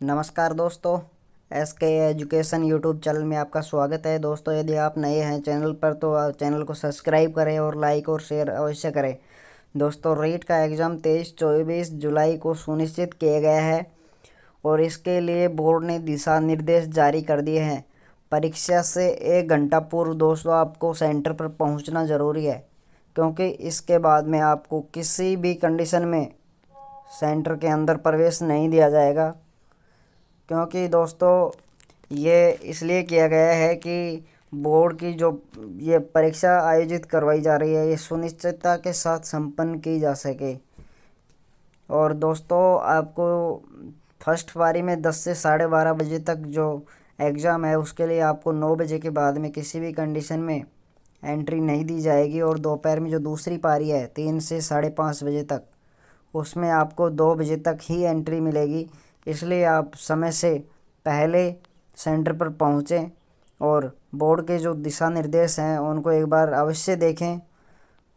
नमस्कार दोस्तों एस के एजुकेशन यूट्यूब चैनल में आपका स्वागत है। दोस्तों, यदि आप नए हैं चैनल पर तो चैनल को सब्सक्राइब करें और लाइक और शेयर अवश्य करें। दोस्तों, रीट का एग्ज़ाम तेईस चौबीस जुलाई को सुनिश्चित किया गया है और इसके लिए बोर्ड ने दिशा निर्देश जारी कर दिए हैं। परीक्षा से एक घंटा पूर्व दोस्तों, आपको सेंटर पर पहुँचना ज़रूरी है, क्योंकि इसके बाद में आपको किसी भी कंडीशन में सेंटर के अंदर प्रवेश नहीं दिया जाएगा। क्योंकि दोस्तों, ये इसलिए किया गया है कि बोर्ड की जो ये परीक्षा आयोजित करवाई जा रही है, ये सुनिश्चितता के साथ संपन्न की जा सके। और दोस्तों, आपको फ़र्स्ट पारी में दस से साढ़े बारह बजे तक जो एग्ज़ाम है, उसके लिए आपको नौ बजे के बाद में किसी भी कंडीशन में एंट्री नहीं दी जाएगी। और दोपहर में जो दूसरी पारी है, तीन से साढ़े पाँच बजे तक, उसमें आपको दो बजे तक ही एंट्री मिलेगी। इसलिए आप समय से पहले सेंटर पर पहुँचें और बोर्ड के जो दिशा निर्देश हैं, उनको एक बार अवश्य देखें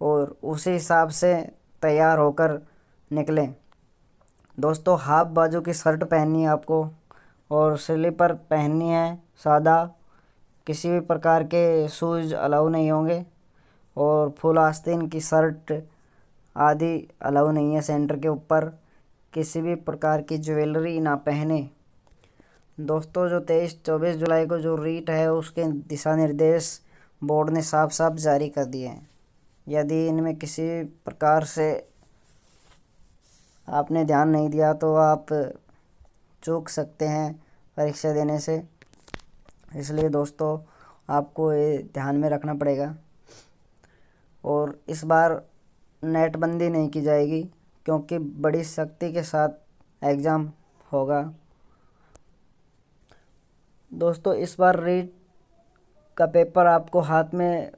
और उसी हिसाब से तैयार होकर निकलें। दोस्तों, हाफ़ बाजू की शर्ट पहननी है आपको और स्लीपर पहननी है सादा। किसी भी प्रकार के शूज़ अलाउ नहीं होंगे और फुल आस्तीन की शर्ट आदि अलाउ नहीं है सेंटर के ऊपर। किसी भी प्रकार की ज्वेलरी ना पहने। दोस्तों, जो तेईस, चौबीस जुलाई को जो रीट है, उसके दिशा निर्देश बोर्ड ने साफ़ साफ़ जारी कर दिए हैं। यदि इनमें किसी प्रकार से आपने ध्यान नहीं दिया तो आप चूक सकते हैं परीक्षा देने से। इसलिए दोस्तों, आपको ये ध्यान में रखना पड़ेगा। और इस बार नेटबंदी नहीं की जाएगी। क्योंकि बड़ी सख्ती के साथ एग्ज़ाम होगा। दोस्तों, इस बार रीट का पेपर आपको हाथ में,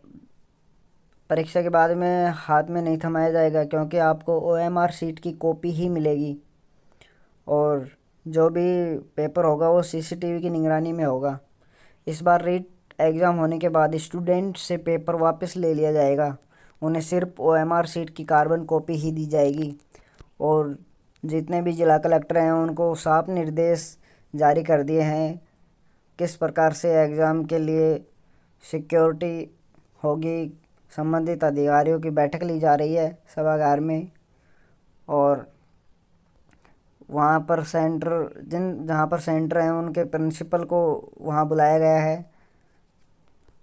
परीक्षा के बाद में हाथ में नहीं थमाया जाएगा क्योंकि आपको ओ एम आर सीट की कॉपी ही मिलेगी और जो भी पेपर होगा वो सीसीटीवी की निगरानी में होगा। इस बार रीट एग्ज़ाम होने के बाद स्टूडेंट से पेपर वापस ले लिया जाएगा। उन्हें सिर्फ़ ओ एम आर सीट की कार्बन कॉपी ही दी जाएगी। और जितने भी जिला कलेक्टर हैं, उनको साफ़ निर्देश जारी कर दिए हैं किस प्रकार से एग्ज़ाम के लिए सिक्योरिटी होगी, संबंधित अधिकारियों की बैठक ली जा रही है सभागार में। और वहाँ पर सेंटर जिन, जहाँ पर सेंटर हैं, उनके प्रिंसिपल को वहाँ बुलाया गया है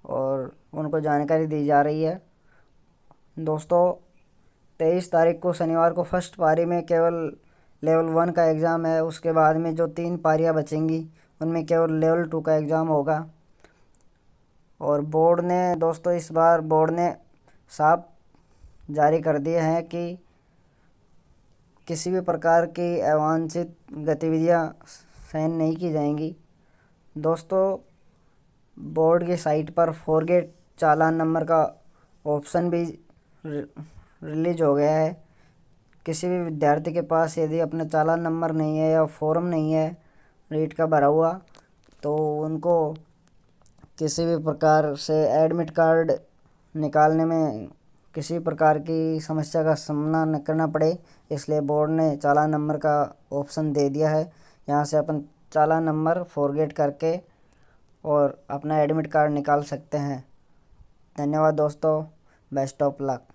और उनको जानकारी दी जा रही है। दोस्तों, तेईस तारीख को शनिवार को फ़र्स्ट पारी में केवल लेवल वन का एग्ज़ाम है, उसके बाद में जो तीन पारियाँ बचेंगी, उनमें केवल लेवल टू का एग्ज़ाम होगा। और बोर्ड ने, दोस्तों, इस बार बोर्ड ने साफ़ जारी कर दिए हैं कि किसी भी प्रकार की अवांछित गतिविधियाँ सहन नहीं की जाएँगी। दोस्तों, बोर्ड की साइट पर फॉरगेट चालान नंबर का ऑप्शन भी रिलीज़ हो गया है। किसी भी विद्यार्थी के पास यदि अपना चालान नंबर नहीं है या फॉर्म नहीं है, रीट का भरा हुआ तो उनको किसी भी प्रकार से एडमिट कार्ड निकालने में किसी प्रकार की समस्या का सामना न करना पड़े, इसलिए बोर्ड ने चालान नंबर का ऑप्शन दे दिया है। यहाँ से अपन चालान नंबर फॉरगेट करके और अपना एडमिट कार्ड निकाल सकते हैं। धन्यवाद दोस्तों, बेस्ट ऑफ़ लक।